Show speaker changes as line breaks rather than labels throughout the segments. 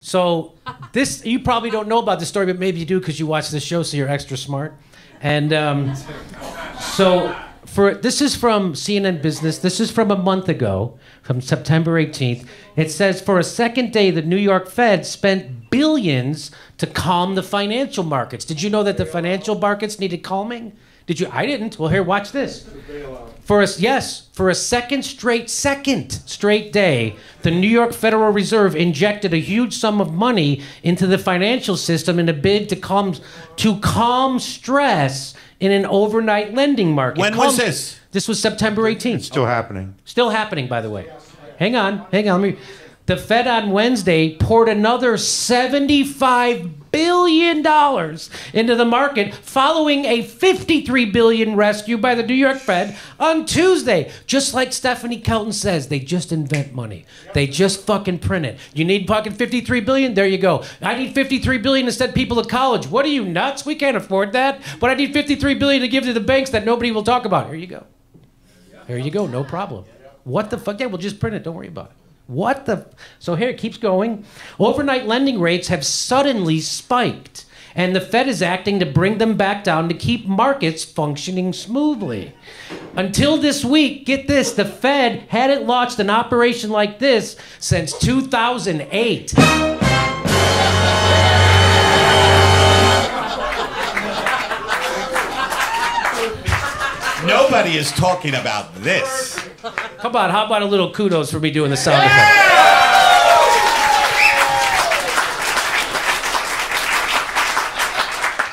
So this you probably don't know about this story, but maybe you do because you watch this show, so you're extra smart. And um, so for this is from CNN Business. This is from a month ago, from September 18th. It says for a second day, the New York Fed spent billions to calm the financial markets. Did you know that the financial markets needed calming? Did you? I didn't. Well, here, watch this. For us, yes, for a second straight, second straight day, the New York Federal Reserve injected a huge sum of money into the financial system in a bid to calm to calm stress in an overnight lending market.
When was this?
This was September 18th.
Still happening.
Still happening, by the way. Hang on, hang on. Let me. The Fed on Wednesday poured another $75 billion dollars into the market following a 53 billion rescue by the New York Fed on Tuesday. Just like Stephanie Kelton says, they just invent money. They just fucking print it. You need fucking 53 billion? There you go. I need 53 billion to send people to college. What are you nuts? We can't afford that. But I need 53 billion to give to the banks that nobody will talk about. Here you go. Here you go, no problem. What the fuck? Yeah, we'll just print it. Don't worry about it. What the? So here it keeps going. Overnight lending rates have suddenly spiked, and the Fed is acting to bring them back down to keep markets functioning smoothly. Until this week, get this: the Fed hadn't launched an operation like this since 2008.
Nobody is talking about this.
Come on, how about a little kudos for me doing the sound effect?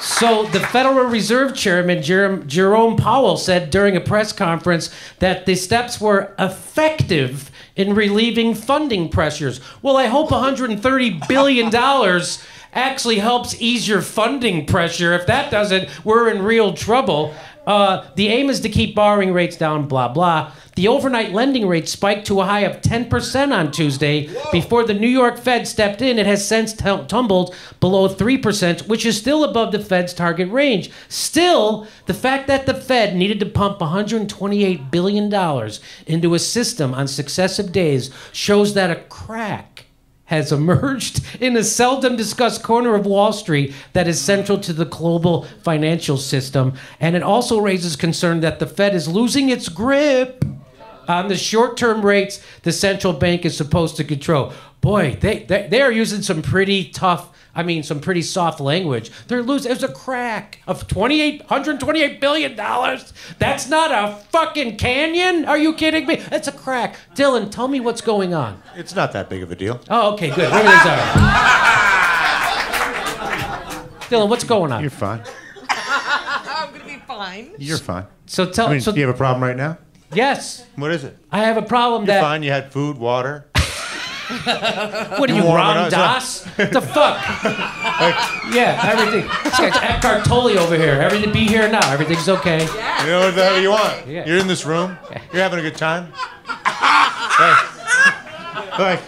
So the Federal Reserve Chairman Jerome Powell said during a press conference that the steps were effective in relieving funding pressures. Well, I hope 130 billion dollars actually helps ease your funding pressure. If that doesn't, we're in real trouble. Uh, the aim is to keep borrowing rates down, blah, blah. The overnight lending rate spiked to a high of 10% on Tuesday. Before the New York Fed stepped in, it has since tum- tumbled below 3%, which is still above the Fed's target range. Still, the fact that the Fed needed to pump $128 billion into a system on successive days shows that a crack has emerged in a seldom discussed corner of Wall Street that is central to the global financial system. And it also raises concern that the Fed is losing its grip on the short term rates the central bank is supposed to control. Boy, they, they, they are using some pretty tough. I mean, some pretty soft language. They're losing. There's a crack of 28, 128 billion dollars. That's not a fucking canyon. Are you kidding me? That's a crack. Dylan, tell me what's going on.
It's not that big of a deal.
Oh, okay, good. Everything's all right. Dylan, what's going on?
You're fine.
I'm gonna be fine.
You're fine.
So tell.
I mean,
so,
do you have a problem right now?
Yes,
What is it?
I have a problem
You're
that.
fine. You had food, water.
What are you,
You're warming
Ram
up.
Dass? the fuck? yeah, everything. This guy's Eckhart Tolle over here. Everything be here now. Everything's okay.
You know what the hell you want.
Yeah.
You're in this room. You're having a good time. like, like,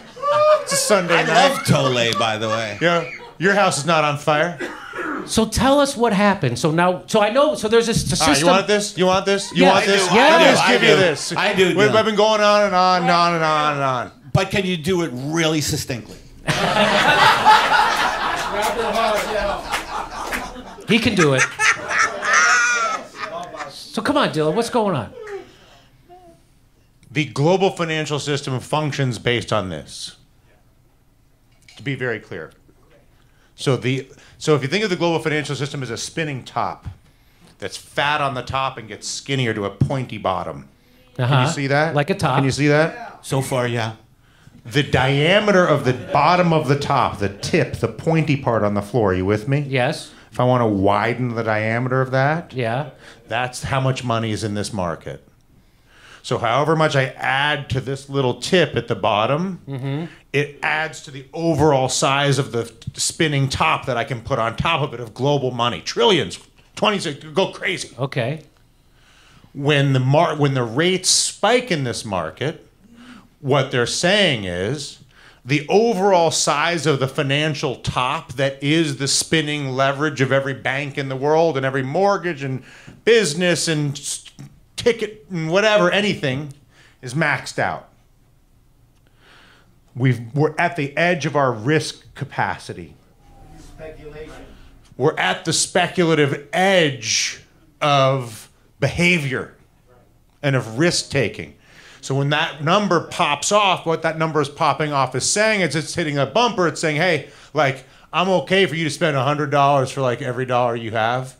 it's a Sunday
I
night.
love Tolle, by the way.
You know, your house is not on fire.
So tell us what happened. So now, so I know. So there's a s-
All right,
system.
you want this? You want this? You
Yeah,
want
I
this?
do,
I
Let me
do,
just
I
give
do.
you this.
I do,
We've,
Dylan.
I've been going on and on and on and on and on.
But can you do it really succinctly?
he can do it. So come on, Dylan. What's going on?
The global financial system functions based on this. To be very clear. So the so if you think of the global financial system as a spinning top that's fat on the top and gets skinnier to a pointy bottom. Can
Uh-huh.
you see that?
Like a top.
Can you see that?
So far, yeah.
The diameter of the bottom of the top, the tip, the pointy part on the floor, Are you with me?
Yes.
If I want to widen the diameter of that,
Yeah.
that's how much money is in this market. So, however much I add to this little tip at the bottom, mm-hmm. it adds to the overall size of the spinning top that I can put on top of it of global money. Trillions, 26, go crazy.
Okay.
When the, mar- when the rates spike in this market, what they're saying is the overall size of the financial top that is the spinning leverage of every bank in the world and every mortgage and business and ticket and whatever, anything, is maxed out. we've, we're at the edge of our risk capacity. We're at the speculative edge of behavior and of risk taking. So when that number pops off, what that number is popping off is saying is it's hitting a bumper. It's saying, hey, like I'm okay for you to spend hundred dollars for like every dollar you have,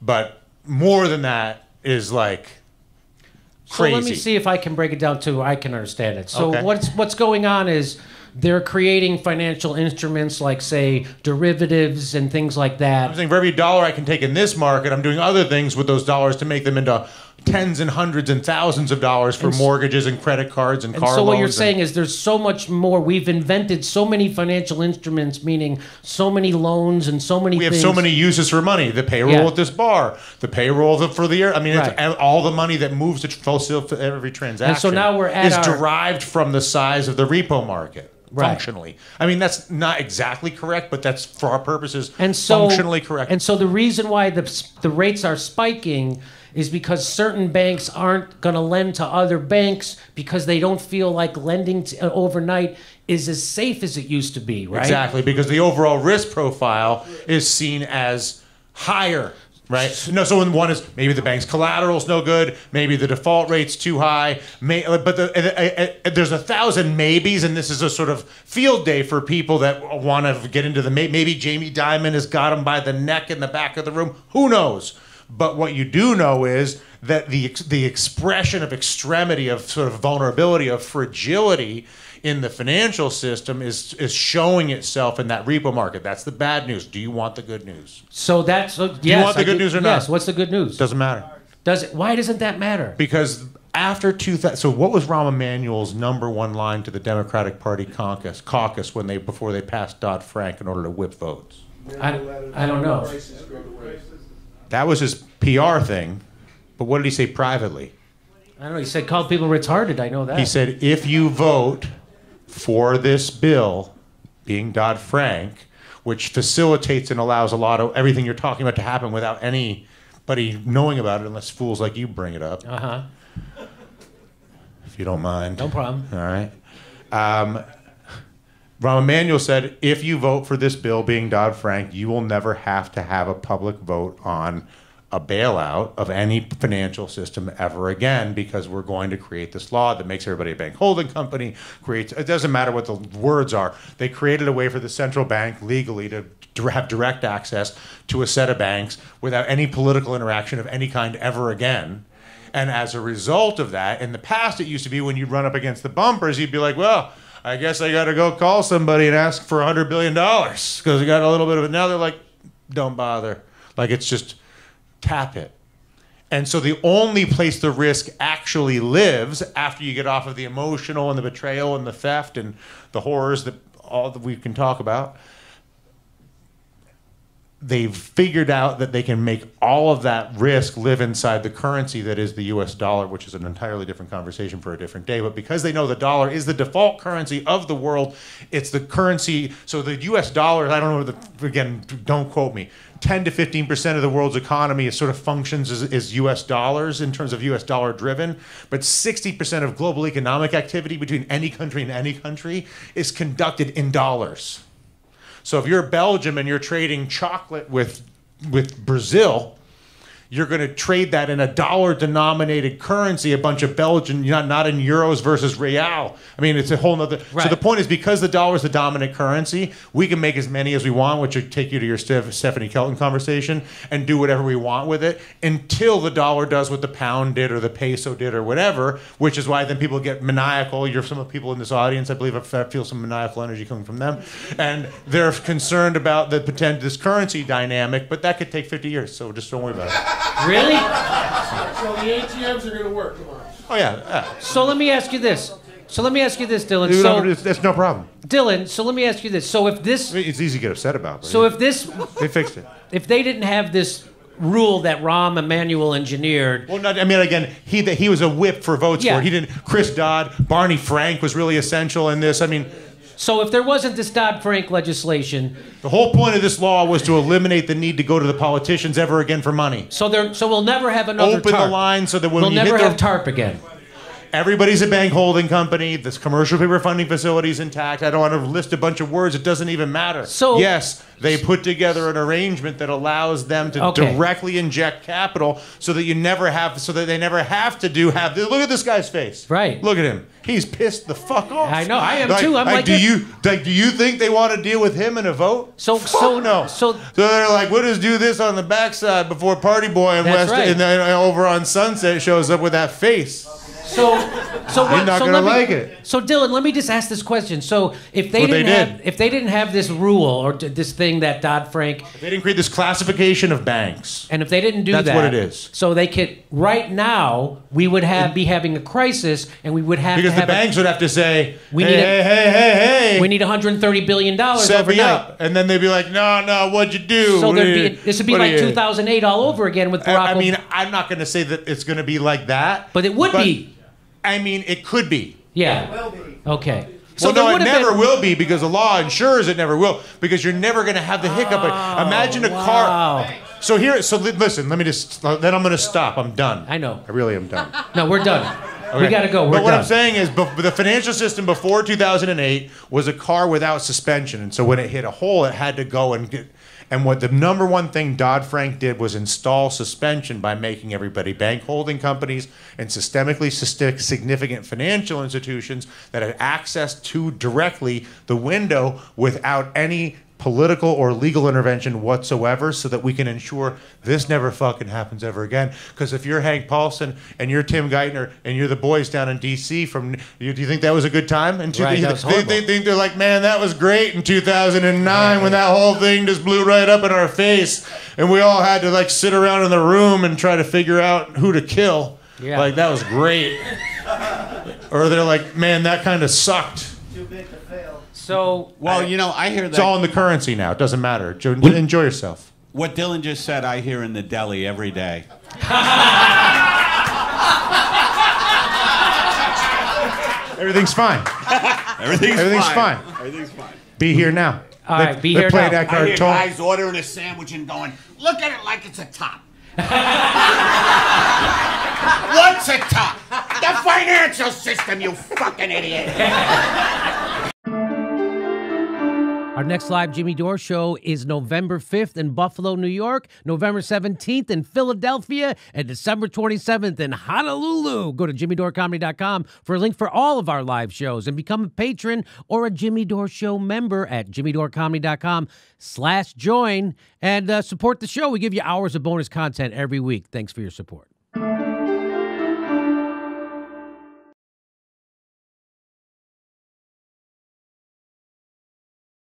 but more than that is like
So let me see if I can break it down to I can understand it. So
Okay.
what's what's going on is they're creating financial instruments like say derivatives and things like that.
I'm saying for every dollar I can take in this market, I'm doing other things with those dollars to make them into tens and hundreds and thousands of dollars for
And
mortgages and credit cards and
And
car
so what you're
and-
saying is there's so much more. We've invented so many financial instruments, meaning so many loans and so many.
we have
things.
so many uses for money. The payroll
Yeah.
at this bar, the payroll for the year. I mean,
Right.
it's all the money that moves to fulfill every transaction.
So now we're at
is
our-
derived from the size of the repo market.
Right.
Functionally, I mean that's not exactly correct, but that's for our purposes
and so
functionally correct.
And so the reason why the the rates are spiking is because certain banks aren't going to lend to other banks because they don't feel like lending to, uh, overnight is as safe as it used to be, right?
Exactly, because the overall risk profile is seen as higher, right? No, so one is maybe the bank's collateral's no good, maybe the default rate's too high, may, but the, uh, uh, uh, there's a thousand maybes, and this is a sort of field day for people that want to get into the may, maybe Jamie Dimon has got him by the neck in the back of the room. Who knows? But what you do know is that the the expression of extremity, of sort of vulnerability, of fragility in the financial system is is showing itself in that repo market. That's the bad news. Do you want the good news?
So that's
you
yes,
want the
I
good
do-
news or
yes.
not?
What's the good news?
Doesn't matter
Does it? Why doesn't that matter?
because after 2000 so what was Rahm Emanuel's number one line to the Democratic Party caucus caucus when they before they passed Dodd Frank in order to whip votes?
I, I don't know.
That was his PR thing. But what did he say privately?
I don't know. He said called people retarded. I know that.
He said, if you vote for this bill being Dodd Frank, which facilitates and allows a lot of everything you're talking about to happen without anybody knowing about it, unless fools like you bring it up,
Uh huh.
if you don't mind.
No problem.
All right. Um, Rahm Emanuel said, if you vote for this bill being Dodd Frank, you will never have to have a public vote on a bailout of any financial system ever again because we're going to create this law that makes everybody a bank holding company. Creates it doesn't matter what the words are. They created a way for the central bank legally to have direct access to a set of banks without any political interaction of any kind ever again. And as a result of that, in the past, it used to be when you'd run up against the bumpers, you'd be like, well, I guess I got to go call somebody and ask for $100 billion because I got a little bit of it. Now they're like, don't bother. Like, it's just tap it. And so the only place the risk actually lives after you get off of the emotional and the betrayal and the theft and the horrors that all that we can talk about they've figured out that they can make all of that risk live inside the currency that is the US dollar, which is an entirely different conversation for a different day. But because they know the dollar is the default currency of the world, it's the currency. So the US dollar, I don't know, the, again, don't quote me. 10 to 15 percent of the world's economy is sort of functions as, as U.S. dollars in terms of U.S. dollar driven, but 60 percent of global economic activity between any country and any country is conducted in dollars. So if you're Belgium and you're trading chocolate with with Brazil, you're going to trade that in a dollar denominated currency, a bunch of Belgian, not, not in euros versus real. I mean, it's a whole nother. So the point is because the dollar is the dominant currency, we can make as many as we want, which would take you to your Steph- Stephanie Kelton conversation, and do whatever we want with it until the dollar does what the pound did or the peso did or whatever, which is why then people get maniacal. You're some of the people in this audience, I believe, I feel some maniacal energy coming from them. And they're concerned about the potential, this currency dynamic, but that could take 50 years, so just don't worry about it.
Really?
So the ATMs are going to work tomorrow.
Oh, yeah. yeah.
So let me ask you this. So let me ask you this, Dylan.
Dude,
So
it's- that's no problem.
Dylan, so let me ask you this. So if this,
I mean, It's easy to get upset about. But
so if this,
they fixed it.
if they didn't have this rule that Rahm Emanuel engineered,
Well, not, I mean, again, he that he was a whip for votes
Yeah.
for it. He didn't. Chris Dodd, Barney Frank was really essential in this. I mean,
so if there wasn't this Dodd Frank legislation,
the whole point of this law was to eliminate the need to go to the politicians ever again for money.
so there, so we'll never have another
Open
TARP.
the line so that when
we'll never
the
have TARP again.
Everybody's a bank holding company. This commercial paper funding facility is intact. I don't want to list a bunch of words. It doesn't even matter.
So-
yes, they put together an arrangement that allows them to
Okay.
directly inject capital, so that you never have, so that they never have to do have. Look at this guy's face.
Right.
Look at him. He's pissed the fuck off.
I know, I am too. I'm like
do
this.
you like? Do you think they want to deal with him in a vote?
So-
Fuck
so-
no.
so- so
they're like, we'll just do this on the backside before Party Boy in West
right.
and then over on Sunset shows up with that face.
So, so what?
not
so
gonna
let me-
like it.
So, Dylan, let me just ask this question. So, if they
they
didn't have,
did.
if they didn't have this rule or d- this thing that Dodd Frank,
They didn't create this classification of banks.
and if they didn't do
That's
that,
what it is.
So they could right now we would have be having a crisis, and we would have
Because
to
the
have a-
banks would have to say,
We
hey,
need a-
hey, hey, hey, hey,
we need 130 billion dollars
set me
overnight.
up. And then they'd be like, no, no, what'd you do?
So
What
there'd
do
be
you-
this would be
what do
like
you-"
2008 all over again with Barack.
I, I mean, I'm not going to say that it's going to be like that.
but it would be.
I mean, it could be.
Yeah. It will be. Okay.
So
there
no, it never
been-
will be because the law ensures it never will because you're never going to have the hiccup. Oh, Imagine a
wow.
car. So here, so li- listen. Let me just. Then I'm going to stop. I'm done.
I know.
I really am done.
No, we're done. We got to go. We're
but what
done.
I'm saying is, bef- the financial system before 2008 was a car without suspension, and so when it hit a hole, it had to go and get. And what the number one thing Dodd Frank did was install suspension by making everybody bank holding companies and systemically significant financial institutions that had access to directly the window without any political or legal intervention whatsoever so that we can ensure this never fucking happens ever again. Because if you're Hank Paulson and you're Tim Geithner and you're the boys down in D.C. from, you, do you think that was a good time? And
Right, that was
they,
horrible.
they think they're like, man, that was great in 2009 when that whole thing just blew right up in our face and we all had to like sit around in the room and try to figure out who to kill.
Yeah.
Like that was great. or they're like, man, that kind of sucked.
So
Well, you know, I hear that.
It's all in the currency now. It doesn't matter. Jo- Enjoy yourself.
What Dylan just said, I hear in the deli every day.
Everything's fine.
Everything's,
Everything's fine.
Everything's fine.
Be here now.
All
They-
right, be here
play
now.
that
I hear
cartoon.
guys ordering a sandwich and going, look at it like it's a top. What's a top? The financial system, you fucking idiot.
Our next live Jimmy Dore show is November 5th in Buffalo, New York, November 17th in Philadelphia, and December 27th in Honolulu. Go to jimmydorecomedy.com for a link for all of our live shows and become a patron or a Jimmy Dore show member at jimmydorecomedy.com slash join and uh, support the show. We give you hours of bonus content every week. Thanks for your support.